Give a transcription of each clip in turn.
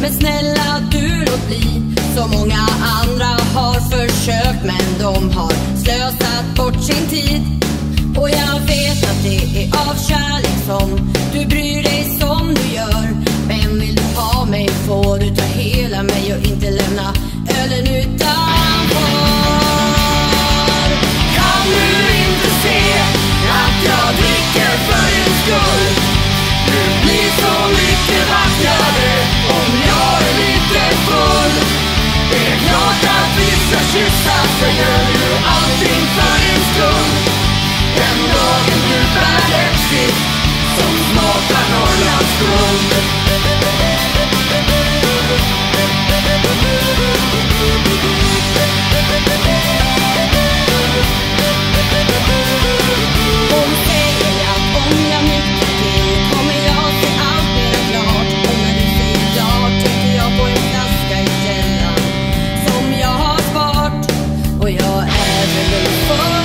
Men snälla du låt bli. Så många andra har försökt men de har slösat bort sin tid. Och jag vet att det är av kärlek som säger du allting för en stund Den dagen du bär ett skift som smakar Norrlands guld. Well, you're every little fool.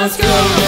Let's go.